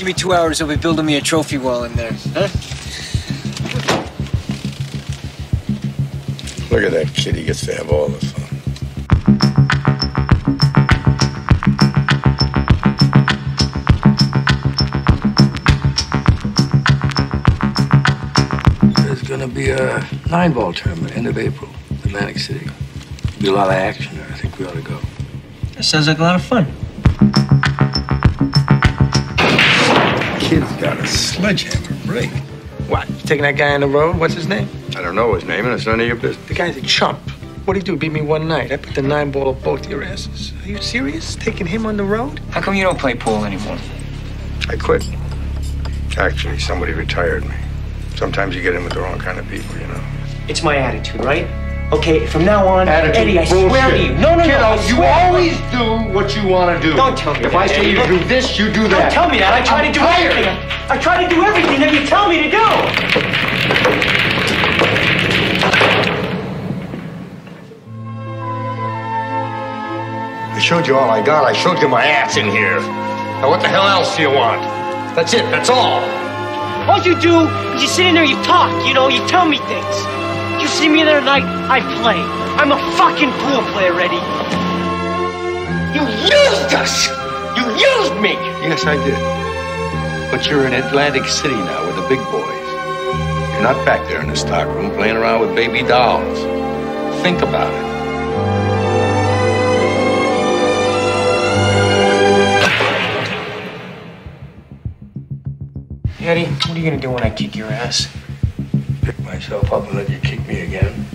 give me two hours, they'll be building me a trophy wall in there. Huh? Look at that kid. He gets to have all the fun. There's gonna be a nine ball tournament end of April, Atlantic City. Be a lot of action there. I think we ought to go. That sounds like a lot of fun. Kid's got a sledgehammer break. What? You taking that guy on the road? What's his name? I don't know his name, and it's none of your business. The guy's a chump. What'd he do? Beat me one night. I put the nine ball of both your asses. Are you serious? Taking him on the road? How come you don't play pool anymore? I quit. Actually, somebody retired me. Sometimes you get in with the wrong kind of people, you know. It's my attitude, right? Okay, from now on, Attitude Eddie, I swear to you. No, no, no. Kiddo, I you always do what you want to do. Don't tell me If that, I say you do this, you do that. Don't tell me that. I try I'm to do tired. everything. I try to do everything that you tell me to do. I showed you all I got. I showed you my ass in here. Now, what the hell else do you want? That's it. That's all. All you do is you sit in there, you talk, you know, you tell me things. You see me there other night, I play. I'm a fucking pool player, Eddie. You used us! You used me! Yes, I did. But you're in Atlantic City now with the big boys. You're not back there in the stockroom playing around with baby dolls. Think about it. Eddie, what are you gonna do when I kick your ass? Pick myself up and let you kick me again.